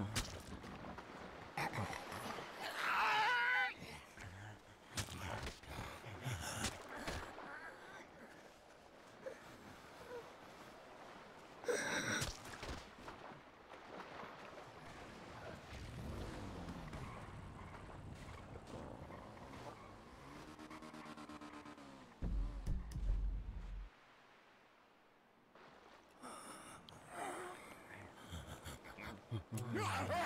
down. Ah!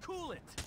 Cool it!